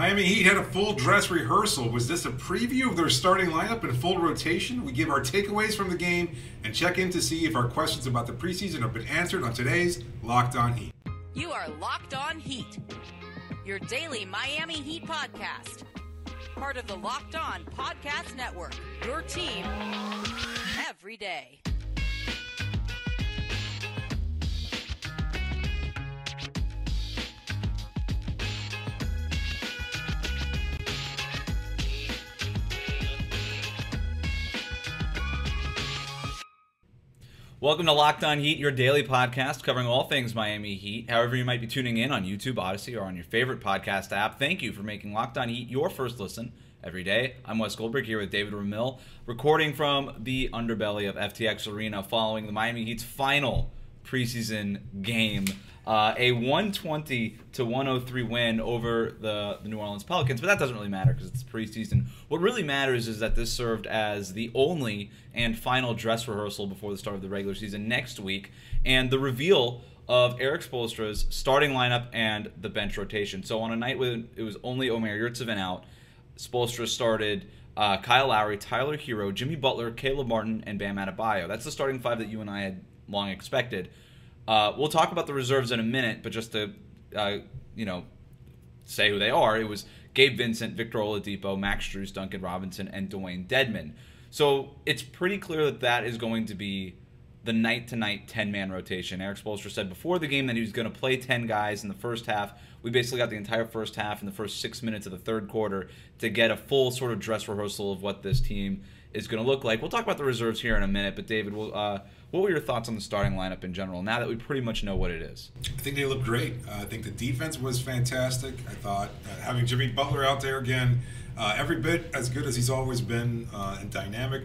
Miami Heat had a full dress rehearsal. Was this a preview of their starting lineup in full rotation? We give our takeaways from the game and check in to see if our questions about the preseason have been answered on today's Locked On Heat. You are Locked On Heat, your daily Miami Heat podcast. Part of the Locked On Podcast Network, your team every day. Welcome to Locked On Heat, your daily podcast covering all things Miami Heat. However, you might be tuning in on YouTube, Audacy, or on your favorite podcast app, thank you for making Locked On Heat your first listen every day. I'm Wes Goldberg here with David Ramil, recording from the underbelly of FTX Arena following the Miami Heat's final preseason game uh, a 120 to 103 win over the, the New Orleans Pelicans, but that doesn't really matter because it's preseason. What really matters is that this served as the only and final dress rehearsal before the start of the regular season next week, and the reveal of Erik Spoelstra's starting lineup and the bench rotation. So on a night when it was only Omer Yurtseven out, Spoelstra started uh, Kyle Lowry, Tyler Herro, Jimmy Butler, Caleb Martin, and Bam Adebayo. That's the starting five that you and I had long expected. Uh, we'll talk about the reserves in a minute, but just to uh, you know say who they are, it was Gabe Vincent, Victor Oladipo, Max Strus, Duncan Robinson, and Dewayne Dedmon. So it's pretty clear that that is going to be the night to night 10 man rotation. Erik Spoelstra said before the game that he was going to play 10 guys in the first half. We basically got the entire first half and the first six minutes of the third quarter to get a full sort of dress rehearsal of what this team is going to look like. We'll talk about the reserves here in a minute, but David, we'll, uh, what were your thoughts on the starting lineup in general now that we pretty much know what it is? I think they look great. Uh, I think the defense was fantastic. I thought uh, having Jimmy Butler out there again, uh, every bit as good as he's always been uh, and dynamic,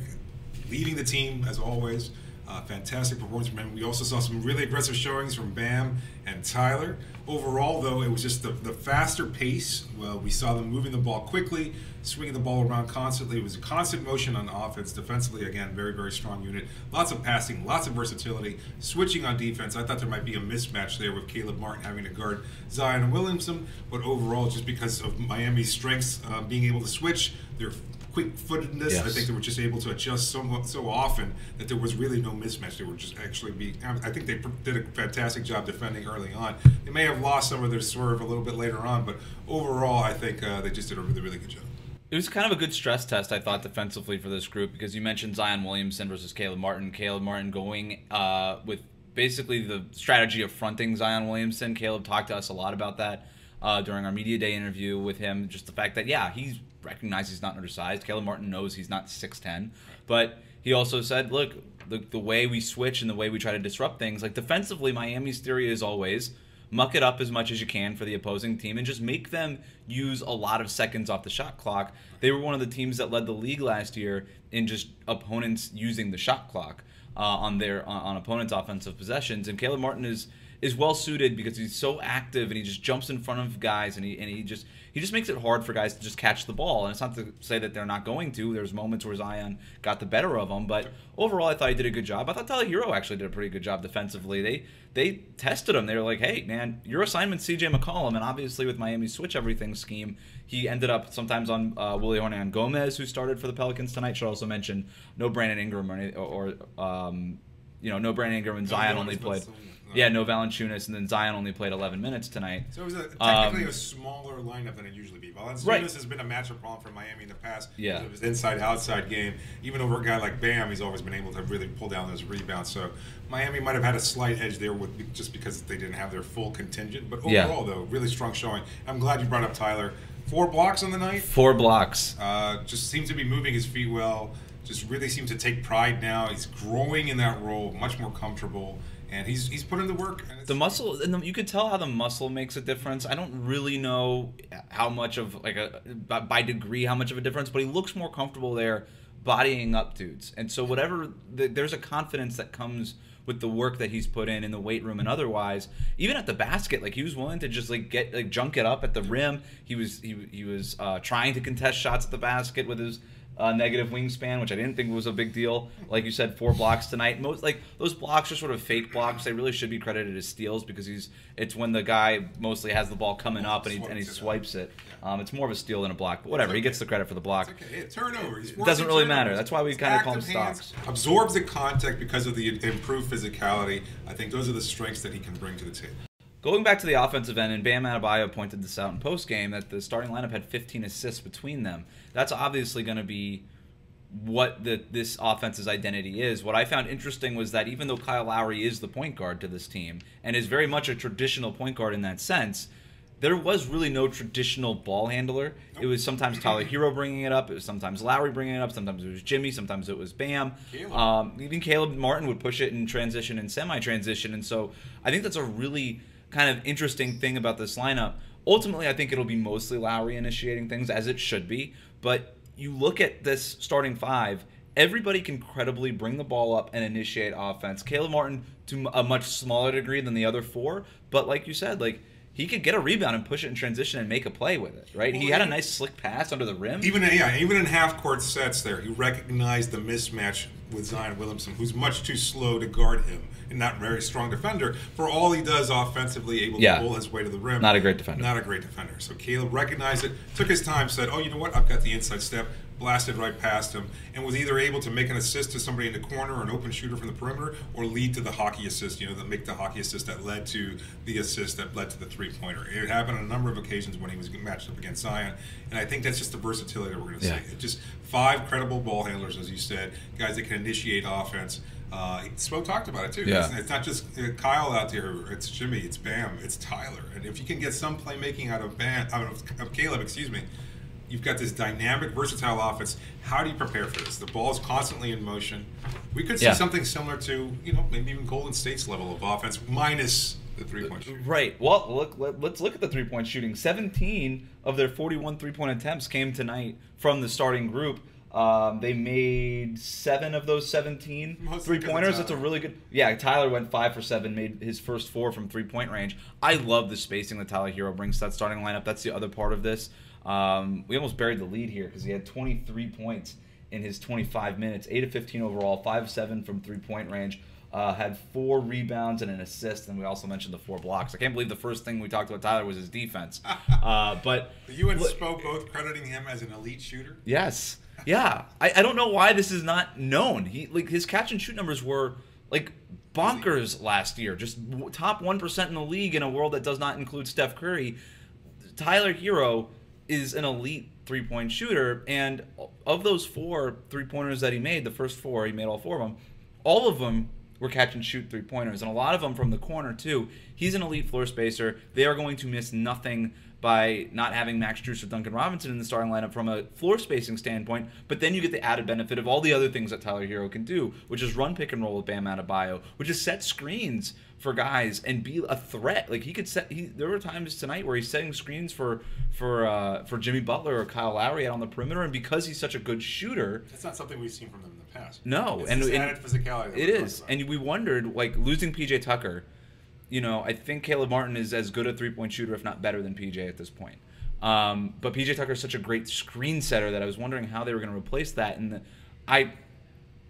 leading the team as always. Uh, fantastic performance from him. We also saw some really aggressive showings from Bam and Tyler. Overall, though, it was just the, the faster pace. Well, we saw them moving the ball quickly, swinging the ball around constantly. It was a constant motion on offense. Defensively, again, very, very strong unit. Lots of passing, lots of versatility. Switching on defense, I thought there might be a mismatch there with Caleb Martin having to guard Zion Williamson. But overall, just because of Miami's strengths, uh, being able to switch, their quick-footedness. Yes. I think they were just able to adjust so so often that there was really no mismatch. They were just actually be. I think they did a fantastic job defending early on. They may have lost some of their swerve a little bit later on, but overall, I think uh, they just did a really really good job. It was kind of a good stress test, I thought, defensively for this group because you mentioned Zion Williamson versus Caleb Martin. Caleb Martin going uh, with basically the strategy of fronting Zion Williamson. Caleb talked to us a lot about that uh, during our media day interview with him. Just the fact that yeah, he's recognized he's not undersized. Caleb Martin knows he's not six ten, but he also said, look, the the way we switch and the way we try to disrupt things, like defensively, Miami's theory is always muck it up as much as you can for the opposing team and just make them use a lot of seconds off the shot clock. They were one of the teams that led the league last year in just opponents using the shot clock uh, on their on, on opponents' offensive possessions. And Caleb Martin is is well suited because he's so active and he just jumps in front of guys and he and he just he just makes it hard for guys to just catch the ball. And it's not to say that they're not going to. There's moments where Zion got the better of him, but overall, I thought he did a good job. I thought Tyler Herro actually did a pretty good job defensively. They they tested him. They were like, "Hey, man, your assignment C.J. McCollum," and obviously with Miami's switch everything scheme, he ended up sometimes on uh, Willy Hernangomez, who started for the Pelicans tonight. Should also mention no Brandon Ingram or, or um, you know, no Brandon Ingram and Zion only played. Yeah, no Valanciunas, and then Zion only played 11 minutes tonight. So it was a, technically um, a smaller lineup than it usually be. Valanciunas right. has been a matchup problem for Miami in the past. Yeah, it was inside-outside game. Even over a guy like Bam, he's always been able to really pull down those rebounds. So Miami might have had a slight edge there with just because they didn't have their full contingent. But overall, yeah. though, really strong showing. I'm glad you brought up Tyler. Four blocks on the night. Four blocks. Uh, just seems to be moving his feet well. Just really seems to take pride now. He's growing in that role, much more comfortable and he's he's put in the work. the muscle, and the, you could tell how the muscle makes a difference. I don't really know how much of like a by degree how much of a difference, but he looks more comfortable there, bodying up dudes. And so whatever, the, there's a confidence that comes with the work that he's put in in the weight room and otherwise. Even at the basket, like he was willing to just like get like junk it up at the rim. He was he he was uh, trying to contest shots at the basket with his uh, negative wingspan, which I didn't think was a big deal. Like you said, four blocks tonight. Most like those blocks are sort of fake blocks. They really should be credited as steals because he's it's when the guy mostly has the ball coming up and he, and he swipes it. Um, it's more of a steal than a block, but whatever. He gets the credit for the block. It's okay. Hey, turnover. It doesn't really forcing matter. That's why we kinda call him stocks. Absorbs the contact because of the improved physicality. I think those are the strengths that he can bring to the table. Going back to the offensive end, and Bam Adebayo pointed this out in post game that the starting lineup had 15 assists between them. That's obviously going to be what the this offense's identity is. What I found interesting was that even though Kyle Lowry is the point guard to this team and is very much a traditional point guard in that sense, there was really no traditional ball handler. It was sometimes Tyler Herro bringing it up. It was sometimes Lowry bringing it up. Sometimes it was Jimmy. Sometimes it was Bam. Um, even Caleb Martin would push it in transition and semi-transition. And so I think that's a really kind of interesting thing about this lineup. Ultimately, I think it'll be mostly Lowry initiating things as it should be. But you look at this starting five. Everybody can credibly bring the ball up and initiate offense. Caleb Martin to a much smaller degree than the other four, but like you said, like he could get a rebound and push it in transition and make a play with it, right? he had a nice slick pass under the rim. Even yeah, even in half court sets, there he recognized the mismatch with Zion Williamson, who's much too slow to guard him and not very strong defender. For all he does offensively, able Yeah. to pull his way to the rim. Not a great defender. Not a great defender. So Caleb recognized it, took his time, said, "Oh, you know what? I've got the inside step." Blasted right past him, and was either able to make an assist to somebody in the corner or an open shooter from the perimeter, or lead to the hockey assist. You know, that make the hockey assist that led to the assist that led to the three pointer. It happened on a number of occasions when he was matched up against Zion, and I think that's just the versatility that we're going to Yeah. see. It just five credible ball handlers, as you said, guys that can initiate offense. Uh, Spo talked about it too. Yeah. It's, it's not just uh, Kyle out there. It's Jimmy. It's Bam. It's Tyler. And if you can get some playmaking out of Bam, out of, of Caleb, excuse me, you've got this dynamic, versatile offense. How do you prepare for this? The ball is constantly in motion. We could see Yeah. something similar to you know maybe even Golden State's level of offense minus the three point shooting. Right. Well, look. Let, let's look at the three-point shooting. Seventeen of their forty-one three-point attempts came tonight from the starting group. Um, they made seven of those 17 Mostly 'cause three-pointers. That's a really good. Yeah, Tyler went five for seven, made his first four from three-point range. I love the spacing that Tyler Herro brings to that starting lineup. That's the other part of this. Um, we almost buried the lead here because he had 23 points in his 25 minutes, eight of 15 overall, five of seven from three-point range. Uh, had four rebounds and an assist, and we also mentioned the four blocks. I can't believe the first thing we talked about Tyler was his defense. Uh, but You and look- Spo both crediting him as an elite shooter. Yes. Yeah. I, I don't know why this is not known. He like his catch and shoot numbers were like bonkers last year. Just top 1% in the league in a world that does not include Steph Curry. Tyler Herro is an elite three-point shooter and of those four three-pointers that he made, the first four, he made all four of them. All of them were catch and shoot three pointers, and a lot of them from the corner too. He's an elite floor spacer. They are going to miss nothing by not having Max Strus or Duncan Robinson in the starting lineup from a floor spacing standpoint. But then you get the added benefit of all the other things that Tyler Herro can do, which is run pick and roll with Bam Adebayo, which is set screens for guys and be a threat. Like he could set. He, there were times tonight where he's setting screens for for uh, for Jimmy Butler or Kyle Lowry out on the perimeter, and because he's such a good shooter, That's not something we've seen from them in the past. no, It's and, and added physicality. it is, and we wondered like losing PJ Tucker. You know, I think Caleb Martin is as good a three point shooter, if not better than PJ at this point. Um, but PJ Tucker is such a great screen setter that I was wondering how they were going to replace that. And the, I,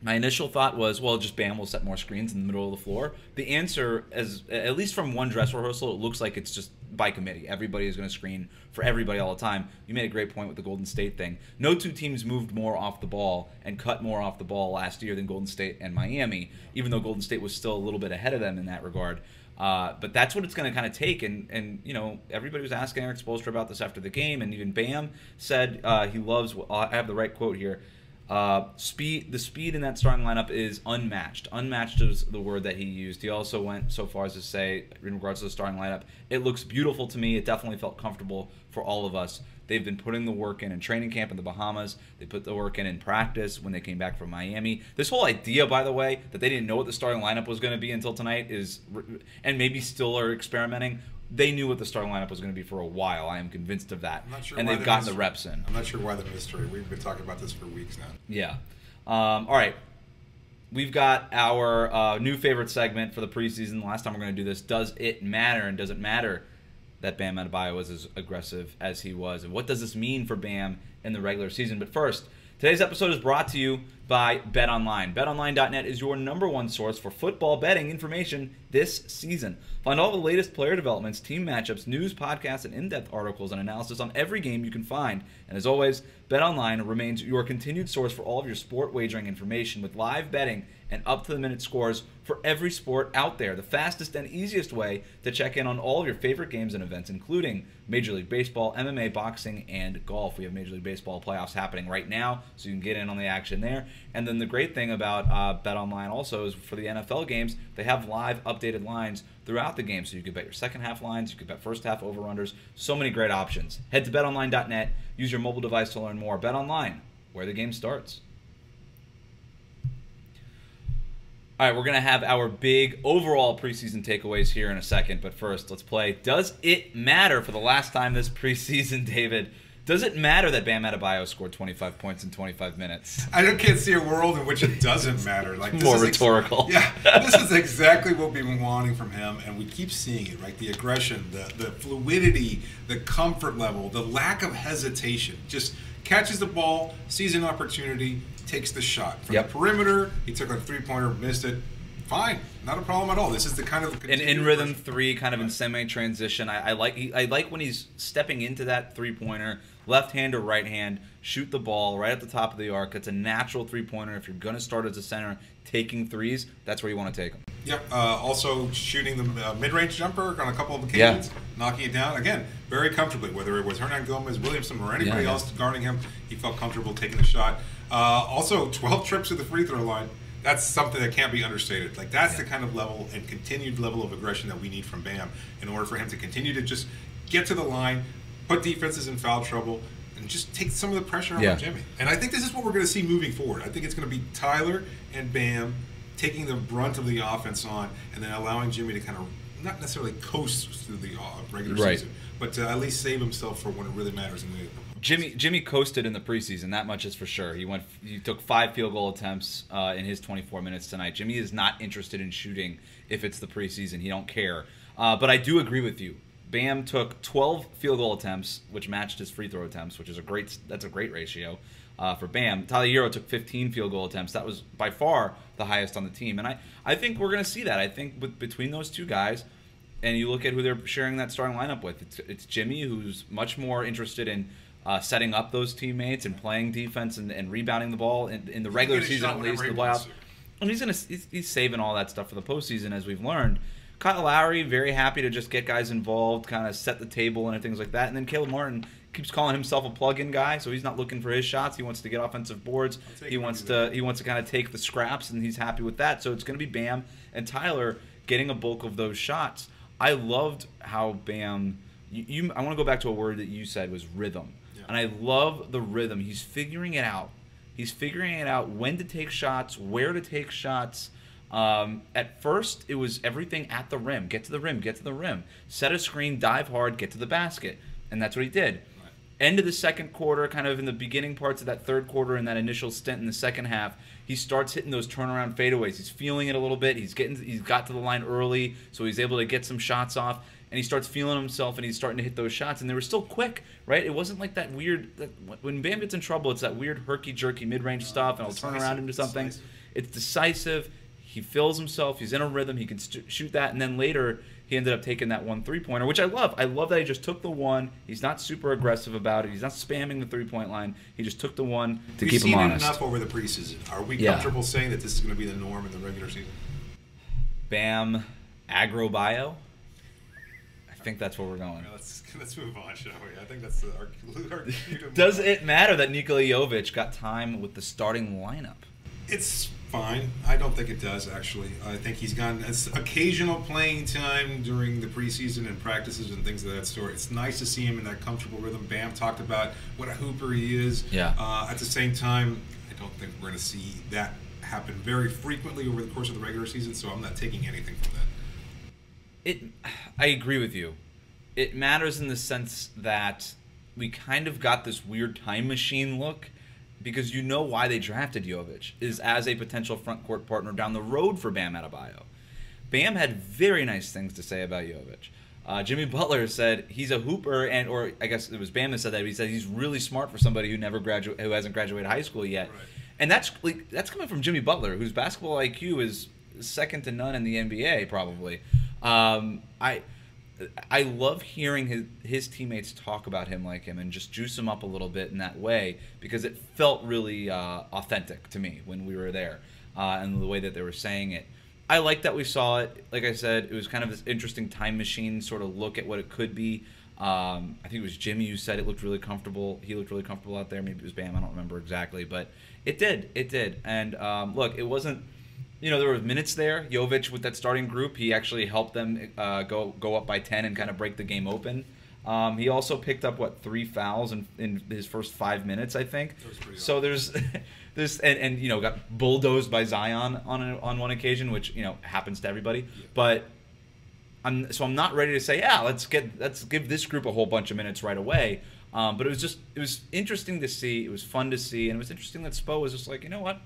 my initial thought was, well, just Bam will set more screens in the middle of the floor. The answer, as at least from one dress rehearsal, it looks like it's just by committee. Everybody is going to screen for everybody all the time. You made a great point with the Golden State thing. No two teams moved more off the ball and cut more off the ball last year than Golden State and Miami, even though Golden State was still a little bit ahead of them in that regard. Uh, but that's what it's going to kind of take, and and you know everybody was asking Erik Spoelstra about this after the game, and even Bam said uh, he loves. I have the right quote here. Uh, speed, the speed in that starting lineup is unmatched. Unmatched is the word that he used. He also went so far as to say, in regards to the starting lineup, it looks beautiful to me. It definitely felt comfortable for all of us. They've been putting the work in in training camp in the Bahamas. They put the work in in practice when they came back from Miami. This whole idea, by the way, that they didn't know what the starting lineup was going to be until tonight is, and maybe still are experimenting. They knew what the starting lineup was going to be for a while. I am convinced of that, sure and they've the gotten the reps in. I'm not sure why the mystery. We've been talking about this for weeks now. Yeah. Um, all right. We've got our uh, new favorite segment for the preseason. Last time we're going to do this. Does it matter? And does it matter that Bam Adebayo was as aggressive as he was? And what does this mean for Bam in the regular season? But first, Today's episode is brought to you by BetOnline. BetOnline.net is your number one source for football betting information this season. Find all the latest player developments, team matchups, news, podcasts, and in-depth articles and analysis on every game you can find. And as always, BetOnline remains your continued source for all of your sport wagering information with live betting and up-to-the-minute scores for every sport out there. The fastest and easiest way to check in on all of your favorite games and events, including Major League Baseball, MMA, boxing, and golf. We have Major League Baseball playoffs happening right now, so you can get in on the action there. And then the great thing about uh, BetOnline also is for the NFL games, they have live updated lines throughout the game, so you could bet your second half lines, you could bet first half over/unders. So many great options. Head to BetOnline.net. Use your mobile device to learn more. BetOnline, where the game starts. All right, we're going to have our big overall preseason takeaways here in a second, but first, let's play Does It Matter for the last time this preseason, David? Does it matter that Bam Adebayo scored 25 points in 25 minutes? I don't, can't see a world in which it doesn't matter. Like this More is ex- rhetorical. yeah, this is exactly what we've been wanting from him, and we keep seeing it. Right, the aggression, the the fluidity, the comfort level, the lack of hesitation. Just catches the ball, sees an opportunity, takes the shot from Yep. the perimeter. He took a three pointer, missed it. Fine, not a problem at all. This is the kind of in, in rhythm aggression. three, kind of in semi transition. I, I like he, I like when he's stepping into that three pointer, left hand or right hand, shoot the ball right at the top of the arc. It's a natural three pointer. If you're going to start as a center, taking threes, that's where you want to take them. Yep. Uh, also shooting the uh, mid-range jumper on a couple of Yeah. occasions, knocking it down again very comfortably. Whether it was Hernangomez, Williamson, or anybody Yeah, yeah. else guarding him, he felt comfortable taking the shot. Uh, also, 12 trips to the free throw line. That's something that can't be understated. Like that's the kind of level and continued level of aggression that we need from Bam in order for him to continue to just get to the line, put defenses in foul trouble, and just take some of the pressure off Yeah. of Jimmy. And I think this is what we're going to see moving forward. I think it's going to be Tyler and Bam taking the brunt of the offense on, and then allowing Jimmy to kind of not necessarily coast through the uh, regular Right. season, but to at least save himself for when it really matters in the Jimmy Jimmy coasted in the preseason. That much is for sure. He went. He took five field goal attempts uh, in his 24 minutes tonight. Jimmy is not interested in shooting if it's the preseason. He don't care. Uh, but I do agree with you. Bam took 12 field goal attempts, which matched his free throw attempts, which is a great. That's a great ratio uh, for Bam. Tyler took 15 field goal attempts. That was by far the highest on the team, and I I think we're going to see that. I think with, between those two guys, and you look at who they're sharing that starting lineup with. It's, it's Jimmy, who's much more interested in uh, setting up those teammates and playing defense and, and rebounding the ball in, in the regular season, at least the playoffs. And he's gonna he's, he's saving all that stuff for the postseason, as we've learned. Kyle Lowry very happy to just get guys involved, kind of set the table and things like that. And then Caleb Martin keeps calling himself a plug-in guy, so he's not looking for his shots. He wants to get offensive boards. He wants to he wants to kind of take the scraps, and he's happy with that. So it's going to be Bam and Tyler getting a bulk of those shots. I loved how Bam. You, you I want to go back to a word that you said was rhythm. And I love the rhythm. He's figuring it out. He's figuring it out when to take shots, where to take shots. Um, at first, it was everything at the rim. Get to the rim. Get to the rim. Set a screen. Dive hard. Get to the basket. And that's what he did. Right. End of the second quarter, kind of in the beginning parts of that third quarter and that initial stint in the second half, he starts hitting those turnaround fadeaways. He's feeling it a little bit. He's getting. He's got to the line early, so he's able to get some shots off. And he starts feeling himself, and he's starting to hit those shots. And they were still quick, right? It wasn't like that weird. That, when Bam gets in trouble, it's that weird herky jerky mid range stuff, and he'll turn around decisive, into something. decisive. It's decisive. He feels himself. He's in a rhythm. He can st- shoot that, and then later he ended up taking that one three pointer, which I love. I love that he just took the one. He's not super aggressive about it. He's not spamming the three point line. He just took the one to We've keep seen him honest. enough over the preseason. Are we Yeah. comfortable saying that this is going to be the norm in the regular season? Bam, agro bio. I think that's where we're going. Right, let's let's move on, shall we? I think that's the, our, Does it matter that Nikola Jovic got time with the starting lineup? It's fine. I don't think it does actually. I think he's gotten occasional playing time during the preseason and practices and things of that sort. It's nice to see him in that comfortable rhythm. Bam talked about what a hooper he is. Yeah. Uh, at the same time, I don't think we're going to see that happen very frequently over the course of the regular season. So I'm not taking anything from that. It i agree with you it matters in the sense that we kind of got this weird time machine look because you know why they drafted Jovic is as a potential front court partner down the road for Bam Adebayo. Bam had very nice things to say about Jovic. Uh, Jimmy Butler said he's a hooper, and or I guess it was Bam that said that. He said he's really smart for somebody who never graduate, who hasn't graduated high school yet. Right. And that's like that's coming from Jimmy Butler, whose basketball IQ is second to none in the NBA, probably. Um, I I love hearing his his teammates talk about him like him and just juice him up a little bit in that way because it felt really uh, authentic to me when we were there uh, and the way that they were saying it. I like that we saw it. Like I said, it was kind of this interesting time machine sort of look at what it could be. Um, I think it was Jimmy who said it looked really comfortable. He looked really comfortable out there. Maybe it was Bam. I don't remember exactly, but it did. It did. And um, look, it wasn't. You know, there were minutes there. Jovic with that starting group, he actually helped them uh, go go up by ten and kind of break the game open. Um, he also picked up what three fouls in, in his first five minutes, I think. So there's, this and, and you know got bulldozed by Zion on a, on one occasion, which you know happens to everybody. But I'm so I'm not ready to say yeah let's get let's give this group a whole bunch of minutes right away. Um, but it was just it was interesting to see. It was fun to see, and it was interesting that Spo was just like you know what,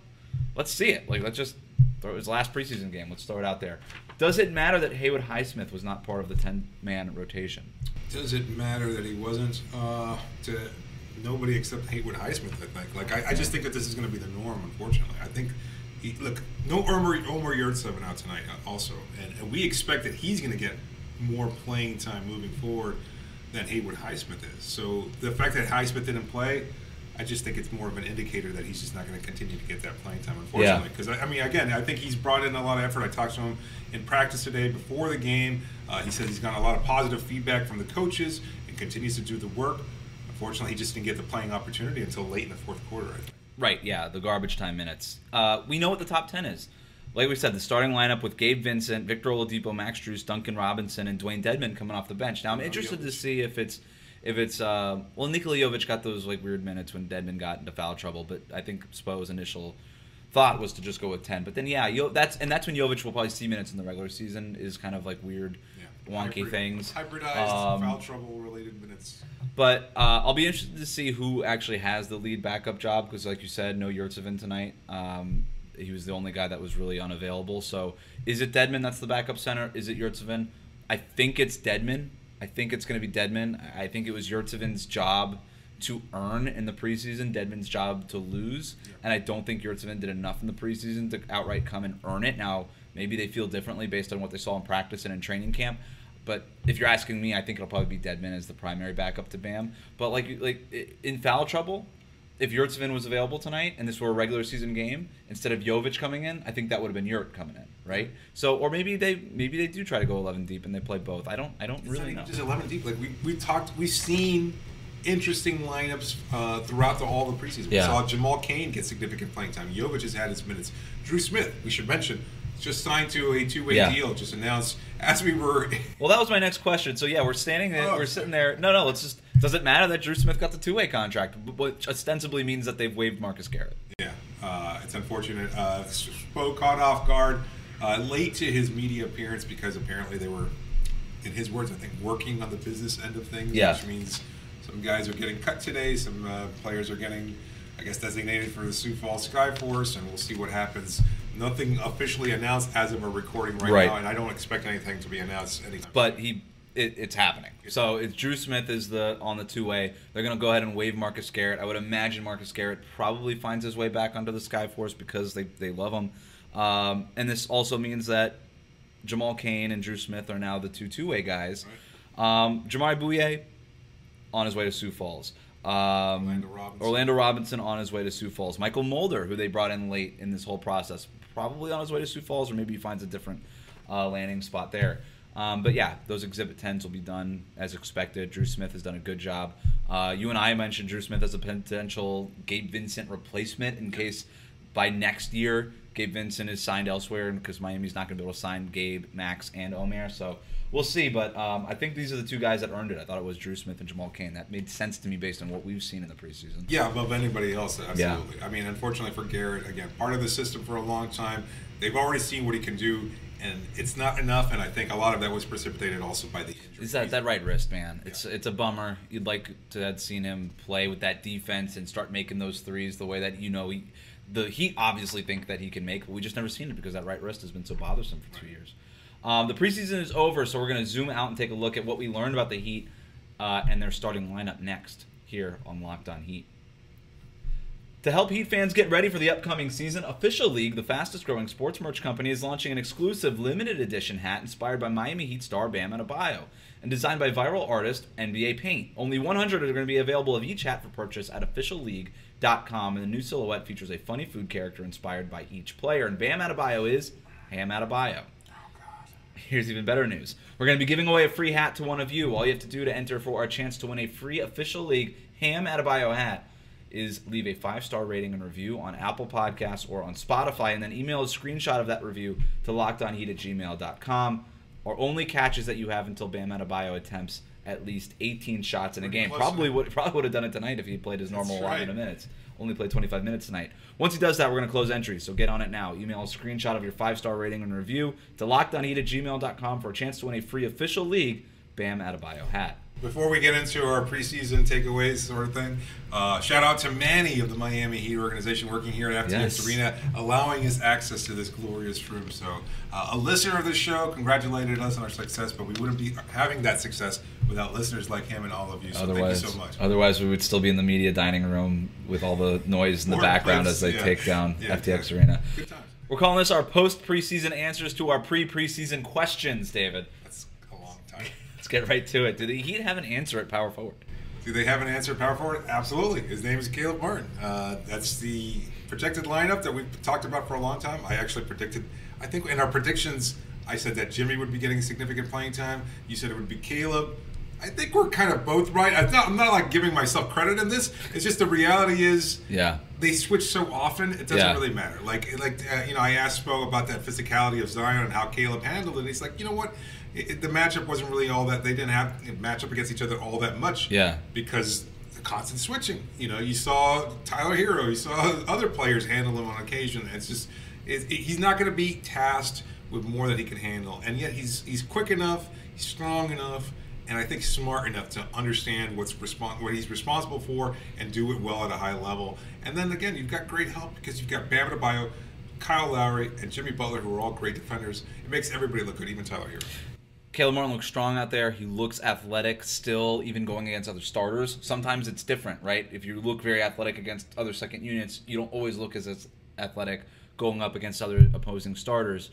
let's see it. Like let's just throw was last preseason game. Let's throw it out there. Does it matter that Haywood Highsmith was not part of the ten man rotation? Does it matter that he wasn't uh, to nobody except Haywood Highsmith? I think. Like I, I just think that this is going to be the norm. Unfortunately, I think. He, look, no Omer Omer Yurtseven out tonight. uh, Also, and, and we expect that he's going to get more playing time moving forward than Haywood Highsmith is. So the fact that Highsmith didn't play, I just think it's more of an indicator that he's just not going to continue to get that playing time. Unfortunately, because I, I mean, again, I think he's brought in a lot of effort. I talked to him in practice today before the game. Uh, he says he's gotten a lot of positive feedback from the coaches and continues to do the work. Unfortunately, he just didn't get the playing opportunity until late in the fourth quarter. I think. Right, yeah, the garbage time minutes. Uh, we know what the top 10 is. Like we said, the starting lineup with Gabe Vincent, Victor Oladipo, Max Strus, Duncan Robinson, and Dewayne Dedmon coming off the bench. Now, I'm interested to see if it's if it's uh, well, Nikola Jovic got those like weird minutes when Dedmon got into foul trouble, but I think Spo's initial thought was to just go with 10. But then yeah, Yo, that's and that's when Jovic will probably see minutes in the regular season is kind of like weird, Yeah. wonky Hybrid- things. Hybridized Um, foul trouble related minutes. But uh, I'll be interested to see who actually has the lead backup job because, like you said, no Yurtseven tonight. Um, he was the only guy that was really unavailable. So, is it Dedmon that's the backup center? Is it Yurtseven? I think it's Dedmon. I think it's going to be Dedmon. I think it was Yurtseven's job to earn in the preseason, Dedmon's job to lose. And I don't think Yurtseven did enough in the preseason to outright come and earn it. Now, maybe they feel differently based on what they saw in practice and in training camp. But if you're asking me, I think it'll probably be Dedmon as the primary backup to Bam. But like like in foul trouble, if Yurtseven was available tonight and this were a regular season game, instead of Jovic coming in, I think that would have been Yurt coming in, right? So or maybe they maybe they do try to go 11 deep and they play both. I don't I don't It's really know. just 11 deep. Like we we talked, we've seen interesting lineups uh, throughout the, all the preseason. Yeah. We saw Jamal Cain get significant playing time. Jovic has had his minutes. Drew Smith, we should mention, just signed to a two-way Yeah. deal. Just announced as we were. Well, that was my next question. So yeah, we're standing there, Oh. we're sitting there. No, no, let's just. Does it matter that Drew Smith got the two-way contract, which ostensibly means that they've waived Marcus Garrett? yeah, uh, it's unfortunate. Uh, Spo caught off guard uh, late to his media appearance because apparently they were, in his words, I think, working on the business end of things. Yeah. Which means some guys are getting cut today. Some uh, players are getting, I guess, designated for the Sioux Falls Skyforce, and we'll see what happens. Nothing officially announced as of a recording right, Right. now, and I don't expect anything to be announced anytime. But he, it, it's happening. So it's Drew Smith is the on the two-way. They're gonna go ahead and waive Marcus Garrett. I would imagine Marcus Garrett probably finds his way back onto the Skyforce because they they love him. Um, and this also means that Jamal Cain and Drew Smith are now the two two-way guys. Um, Jamaree Bouyea on his way to Sioux Falls. Um, Orlando Robinson. Orlando Robinson on his way to Sioux Falls. Mychal Mulder, who they brought in late in this whole process, probably on his way to Sioux Falls, or maybe he finds a different uh, landing spot there. Um, but yeah, those Exhibit 10s will be done as expected. Drew Smith has done a good job. Uh, you and I mentioned Drew Smith as a potential Gabe Vincent replacement in case by next year Gabe Vincent is signed elsewhere because Miami's not going to be able to sign Gabe, Max, and Omer. So we'll see. But um, I think these are the two guys that earned it. I thought it was Drew Smith and Jamal Cain. That made sense to me based on what we've seen in the preseason. Yeah, above anybody else, absolutely. I mean, unfortunately for Garrett, again, part of the system for a long time. They've already seen what he can do, and it's not enough. And I think a lot of that was precipitated also by the injury. Is that that right wrist, man? It's it's a bummer. You'd like to have seen him play with that defense and start making those threes the way that you know he, the Heat obviously think that he can make, but we just never seen it because that right wrist has been so bothersome for two years. Um, the preseason is over, so we're going to zoom out and take a look at what we learned about the Heat uh, and their starting lineup next here on Locked On Heat. To help Heat fans get ready for the upcoming season, Official League, the fastest growing sports merch company, is launching an exclusive limited edition hat inspired by Miami Heat star Bam Adebayo and designed by viral artist NBA Paint. Only 100 are going to be available of each hat for purchase at officialleague.com, and the new silhouette features a funny food character inspired by each player. And Bam Adebayo is Ham Adebayo. Oh, Here's even better news. We're going to be giving away a free hat to one of you. All you have to do to enter for our chance to win a free Official League Ham Adebayo hat is leave a five star rating and review on Apple Podcasts or on Spotify, and then email a screenshot of that review to lockedonheat at gmail.com. Or only catches that you have until Bam Adebayo attempts at least 18 shots in a game. Probably would probably would have done it tonight if he played his normal right. 100 minutes. Only played 25 minutes tonight. Once he does that, we're going to close entries. So get on it now. Email a screenshot of your five star rating and review to lockedonheat at gmail.com for a chance to win a free official league Bam Adebayo hat. Before we get into our preseason takeaways sort of thing, uh, shout out to Manny of the Miami Heat organization working here at FTX Yes. Arena, allowing us access to this glorious room. So, uh, a listener of the show congratulated us on our success, but we wouldn't be having that success without listeners like him and all of you. So, otherwise, thank you so much. otherwise we would still be in the media dining room with all the noise in the Or background clips, as they yeah. take down Yeah, FTX exactly. Arena. Good times. We're calling this our post preseason answers to our pre preseason questions, David. That's a long time. Let's get right to it. Do the Heat have an answer at power forward? Do they have an answer at power forward? Absolutely. His name is Caleb Martin. Uh, that's the projected lineup that we've talked about for a long time. I actually predicted, I think in our predictions, I said that Jimmy would be getting significant playing time. You said it would be Caleb. I think we're kind of both right. I'm not, I'm not like giving myself credit in this. It's just the reality is Yeah. they switch so often, it doesn't Yeah. really matter. Like, like uh, you know, I asked Spo about that physicality of Zion and how Caleb handled it. He's like, you know what, it, the matchup wasn't really all that. They didn't have a matchup against each other all that much. Yeah. Because the constant switching. You know, you saw Tyler Herro, you saw other players handle him on occasion. It's just, it, it- he's not going to be tasked with more than he can handle, and yet he's he's quick enough, he's strong enough. And I think smart enough to understand what's respon what he's responsible for and do it well at a high level. And then again, you've got great help because you've got Bam Adebayo, Kyle Lowry, and Jimmy Butler, who are all great defenders. It makes everybody look good, even Tyler Herro. Caleb Martin looks strong out there. He looks athletic still, even going against other starters. Sometimes it's different, right? If you look very athletic against other second units, you don't always look as, athletic going up against other opposing starters.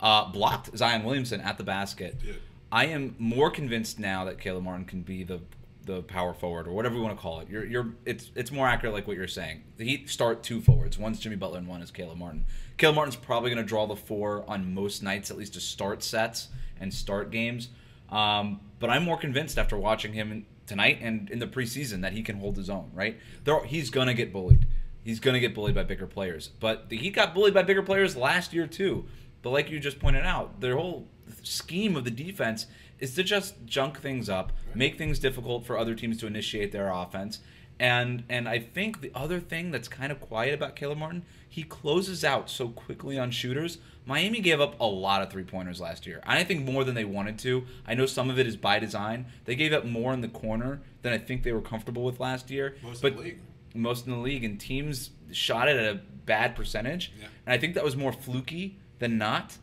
Uh, blocked Zion Williamson at the basket. Did. I am more convinced now that Caleb Martin can be the the power forward or whatever you want to call it. You're, you're it's it's more accurate like what you're saying. The Heat start two forwards. One's Jimmy Butler and one is Caleb Martin. Caleb Martin's probably going to draw the four on most nights, at least to start sets and start games. Um, but I'm more convinced after watching him tonight and in the preseason that he can hold his own. Right? There, he's going to get bullied. He's going to get bullied by bigger players. But the Heat got bullied by bigger players last year too. But like you just pointed out, their whole scheme of the defense is to just junk things up, make things difficult for other teams to initiate their offense. And and I think the other thing that's kind of quiet about Caleb Martin, he closes out so quickly on shooters. Miami gave up a lot of three pointers last year. I think more than they wanted to. I know some of it is by design. They gave up more in the corner than I think they were comfortable with last year. Most but in the league. most in the league, and teams shot it at a bad percentage. Yeah. And I think that was more fluky than not.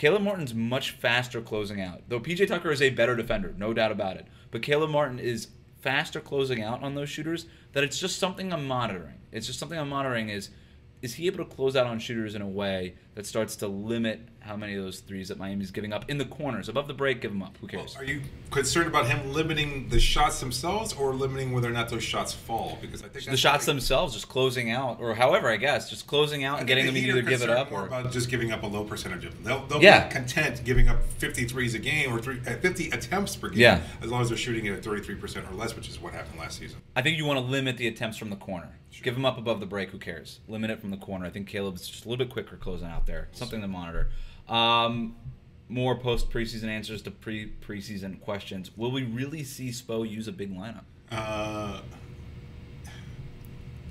Caleb Martin's much faster closing out. Though PJ Tucker is a better defender, no doubt about it. But Caleb Martin is faster closing out on those shooters that it's just something I'm monitoring. It's just something I'm monitoring is is he able to close out on shooters in a way that starts to limit how many of those threes that Miami's giving up in the corners above the break? Give them up. Who cares? Are you concerned about him limiting the shots themselves or limiting whether or not those shots fall? Because I think the shots thing. themselves, just closing out, or however, I guess, just closing out and getting them to either give it up or about just giving up a low percentage of them. They'll, they'll Yeah. be content giving up 50 threes a game or three, uh, 50 attempts per game Yeah. as long as they're shooting it at 33% or less, which is what happened last season. I think you want to limit the attempts from the corner. Give them up above the break. Who cares? Limit it from the corner. I think Caleb's just a little bit quicker closing out there. Something to monitor. Um, more post preseason answers to pre preseason questions. Will we really see Spo use a big lineup? Uh,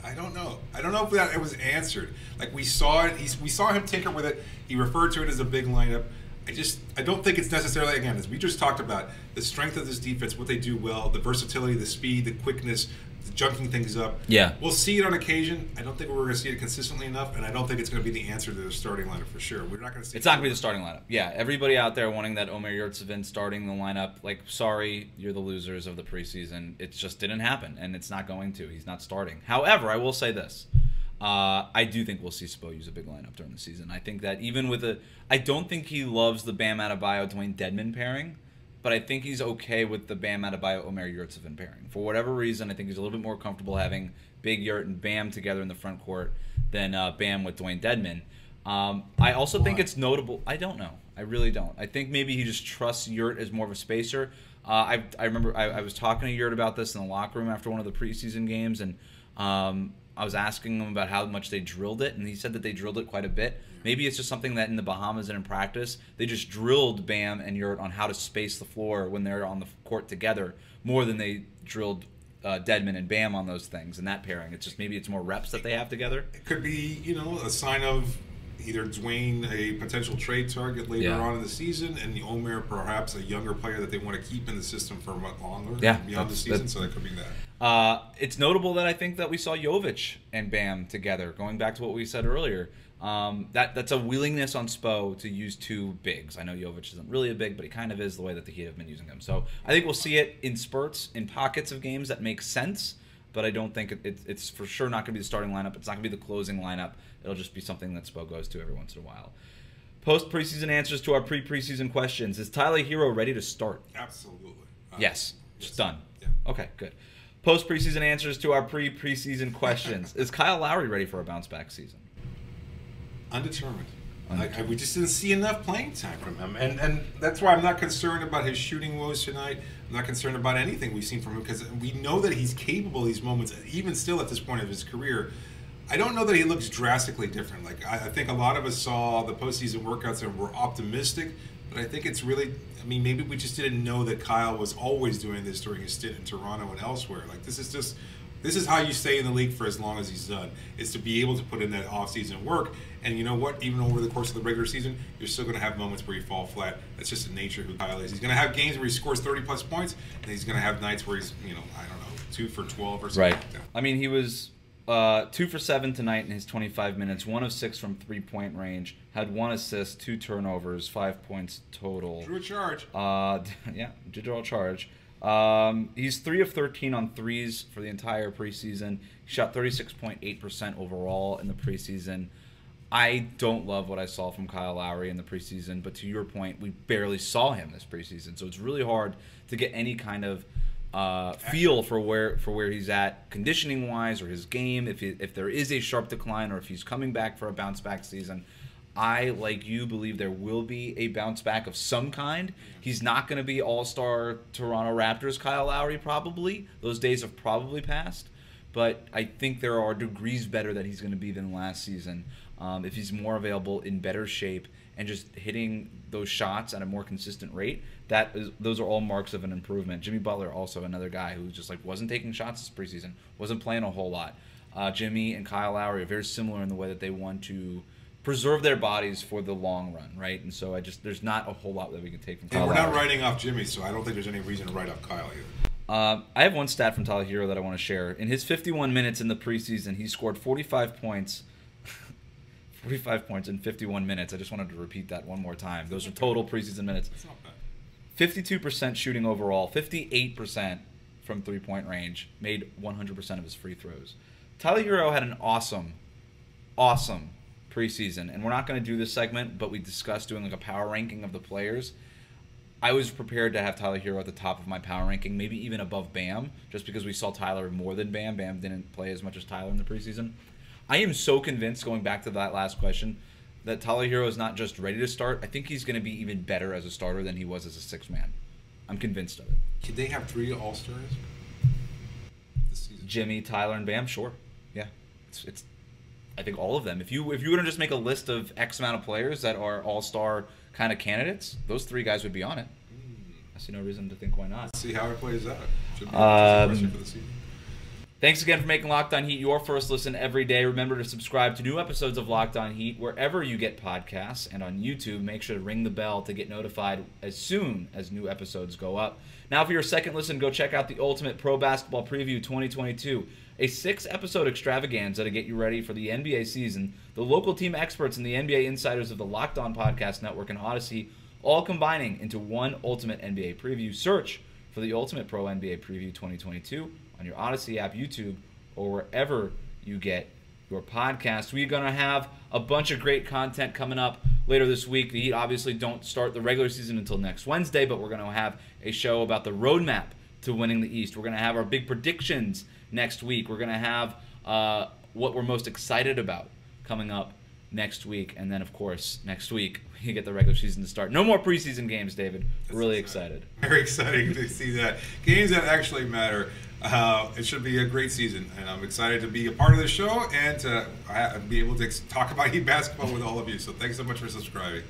I don't know. I don't know if that it was answered. Like we saw it. We saw him tinker with it. He referred to it as a big lineup. I just I don't think it's necessarily again as we just talked about the strength of this defense, what they do well, the versatility, the speed, the quickness, junking things up. Yeah. We'll see it on occasion. I don't think we're going to see it consistently enough, and I don't think it's going to be the answer to the starting lineup for sure. We're not going to see. It's not going to be the starting lineup. Yeah, everybody out there wanting that Omer Yurtseven starting the lineup, like, sorry, you're the losers of the preseason. It just didn't happen, and it's not going to. He's not starting. However, I will say this. Uh, I do think we'll see Spo use a big lineup during the season. I think that even with a, I don't think he loves the Bam Adebayo Dewayne Dedmon pairing, but I think he's okay with the Bam Adebayo Omer Yurtseven pairing. For whatever reason, I think he's a little bit more comfortable having Big Yurt and Bam together in the front court than uh, Bam with Dewayne Dedmon. Um, I also think it's notable. I don't know. I really don't. I think maybe he just trusts Yurt as more of a spacer. Uh, I, I remember I, I was talking to Yurt about this in the locker room after one of the preseason games, and um, I was asking him about how much they drilled it, and he said that they drilled it quite a bit. Maybe it's just something that in the Bahamas and in practice, they just drilled Bam and Yurt on how to space the floor when they're on the court together more than they drilled uh, Dedmon and Bam on those things and that pairing. It's just maybe it's more reps that they have together. It could be, you know, a sign of either Dewayne a potential trade target later Yeah. on in the season, and the Omer perhaps a younger player that they want to keep in the system for much longer Yeah, beyond the season. So that could be that. Uh, it's notable that I think that we saw Jovic and Bam together. Going back to what we said earlier, um, that that's a willingness on Spo to use two bigs. I know Jovic isn't really a big, but he kind of is the way that the Heat have been using him. So I think we'll see it in spurts, in pockets of games that make sense. But I don't think it, it, it's for sure not going to be the starting lineup. It's not going to be the closing lineup. It'll just be something that Spo goes to every once in a while. Post preseason answers to our pre preseason questions. Is Tyler Herro ready to start? Absolutely. Uh, Yes, just done. Yeah. Okay, good. Post preseason answers to our pre preseason questions. Is Kyle Lowry ready for a bounce back season? Undetermined. Undetermined. Like, I- we just didn't see enough playing time from him, and and that's why I'm not concerned about his shooting woes tonight. I'm not concerned about anything we've seen from him because we know that he's capable of these moments, even still at this point of his career. I don't know that he looks drastically different. Like I, I think a lot of us saw the postseason workouts and were optimistic, but I think it's really. I mean, maybe we just didn't know that Kyle was always doing this during his stint in Toronto and elsewhere. Like this is just. This is how you stay in the league for as long as he's done. Is to be able to put in that off-season work. And you know what? Even over the course of the regular season, you're still going to have moments where you fall flat. That's just the nature of who Kyle is. He's going to have games where he scores 30 plus points, and he's going to have nights where he's, you know, I don't know, two for 12 or something Right. like. I mean, he was uh, two for seven tonight in his 25 minutes, one of six from three point range, had one assist, two turnovers, five points total. Drew a charge. Uh, yeah, did draw a charge. Um, he's three of thirteen on threes for the entire preseason. He shot thirty six point eight percent overall in the preseason. I don't love what I saw from Kyle Lowry in the preseason, but to your point, we barely saw him this preseason, so it's really hard to get any kind of uh, feel for where for where he's at conditioning wise or his game. If he, if there is a sharp decline or if he's coming back for a bounce back season. I, like you, believe there will be a bounce back of some kind. He's not going to be All Star Toronto Raptors Kyle Lowry, probably. Those days have probably passed. But I think there are degrees better that he's going to be than last season. Um, if he's more available, in better shape, and just hitting those shots at a more consistent rate, that is, those are all marks of an improvement. Jimmy Butler, also another guy who just like wasn't taking shots this preseason, wasn't playing a whole lot. Uh, Jimmy and Kyle Lowry are very similar in the way that they want to preserve their bodies for the long run, right? And so I just there's not a whole lot that we can take from Kyle. And we're not writing off Jimmy, so I don't think there's any reason to write off Kyle either. Um, I have one stat from Tyler Herro that I want to share. In his 51 minutes in the preseason, he scored 45 points. 45 points in 51 minutes. I just wanted to repeat that one more time. Those are total preseason minutes. It's not bad. 52% shooting overall, 58% from three point range, made 100% of his free throws. Tyler Herro had an awesome, awesome preseason. And we're not going to do this segment, but we discussed doing like a power ranking of the players. I was prepared to have Tyler Herro at the top of my power ranking, maybe even above Bam, just because we saw Tyler more than Bam. Bam didn't play as much as Tyler in the preseason. I am so convinced, going back to that last question, that Tyler Herro is not just ready to start. I think he's going to be even better as a starter than he was as a six man. I'm convinced of it. Could they have three All Stars this season? Jimmy, Tyler, and Bam, sure, yeah, it's, it's I think all of them. If you if you were to just make a list of X amount of players that are All Star kind of candidates, those three guys would be on it. I see no reason to think why not. Let's see how it plays out. Should be Um, for the season. Thanks again for making Locked On Heat your first listen every day. Remember to subscribe to new episodes of Locked On Heat wherever you get podcasts and on YouTube. Make sure to ring the bell to get notified as soon as new episodes go up. Now, for your second listen, go check out the Ultimate Pro Basketball Preview 2022, a six episode extravaganza to get you ready for the NBA season. The local team experts and the NBA insiders of the Locked On Podcast Network and Audacy all combining into one Ultimate NBA Preview. Search for the Ultimate Pro NBA Preview 2022 on your Audacy app, YouTube, or wherever you get your podcast. We're going to have a bunch of great content coming up later this week. The Heat obviously don't start the regular season until next Wednesday, but we're going to have a show about the roadmap to winning the East. We're going to have our big predictions next week. We're going to have uh, what we're most excited about coming up next week. And then, of course, next week, we get the regular season to start. No more preseason games, David. That's really excited. Very exciting to see that. Games that actually matter. Uh, it should be a great season, and I'm excited to be a part of the show and to be able to talk about Heat basketball with all of you. So thanks so much for subscribing.